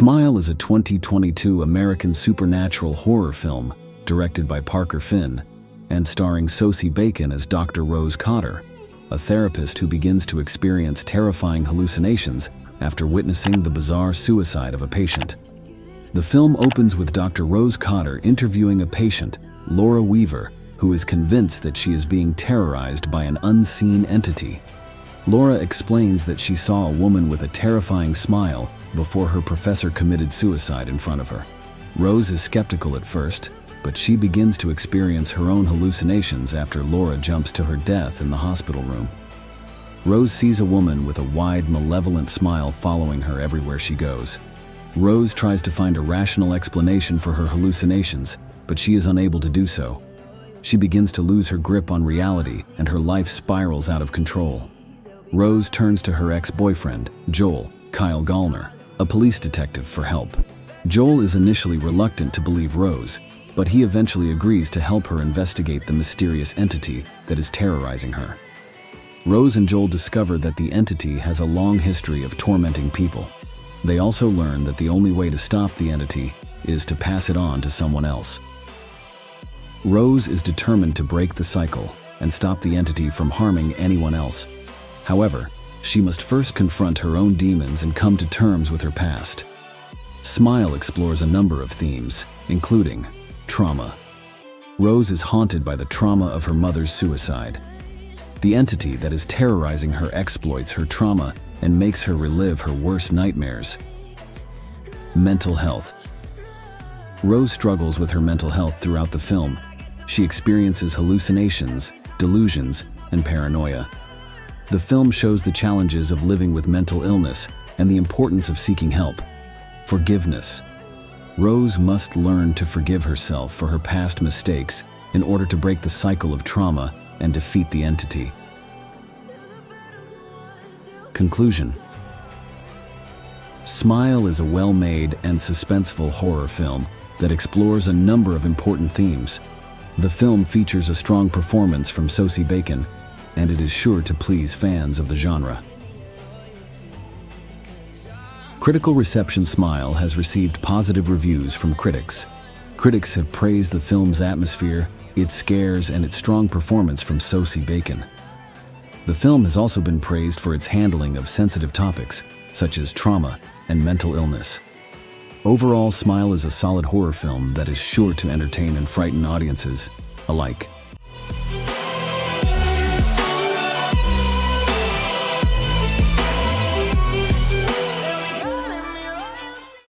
Smile is a 2022 American supernatural horror film directed by Parker Finn and starring Sosie Bacon as Dr. Rose Cotter, a therapist who begins to experience terrifying hallucinations after witnessing the bizarre suicide of a patient. The film opens with Dr. Rose Cotter interviewing a patient, Laura Weaver, who is convinced that she is being terrorized by an unseen entity. Laura explains that she saw a woman with a terrifying smile before her professor committed suicide in front of her. Rose is skeptical at first, but she begins to experience her own hallucinations after Laura jumps to her death in the hospital room. Rose sees a woman with a wide, malevolent smile following her everywhere she goes. Rose tries to find a rational explanation for her hallucinations, but she is unable to do so. She begins to lose her grip on reality and her life spirals out of control. Rose turns to her ex-boyfriend, Joel, Kyle Gallner, a police detective, for help. Joel is initially reluctant to believe Rose, but he eventually agrees to help her investigate the mysterious entity that is terrorizing her. Rose and Joel discover that the entity has a long history of tormenting people. They also learn that the only way to stop the entity is to pass it on to someone else. Rose is determined to break the cycle and stop the entity from harming anyone else. However, she must first confront her own demons and come to terms with her past. Smile explores a number of themes, including trauma. Rose is haunted by the trauma of her mother's suicide. The entity that is terrorizing her exploits her trauma and makes her relive her worst nightmares. Mental health. Rose struggles with her mental health throughout the film. She experiences hallucinations, delusions, and paranoia. The film shows the challenges of living with mental illness and the importance of seeking help. Forgiveness. Rose must learn to forgive herself for her past mistakes in order to break the cycle of trauma and defeat the entity. Conclusion Smile is a well made and suspenseful horror film that explores a number of important themes. The film features a strong performance from Sosie Bacon, and it is sure to please fans of the genre. Critical Reception Smile has received positive reviews from critics. Critics have praised the film's atmosphere, its scares, and its strong performance from Sosie Bacon. The film has also been praised for its handling of sensitive topics, such as trauma and mental illness. Overall, Smile is a solid horror film that is sure to entertain and frighten audiences alike.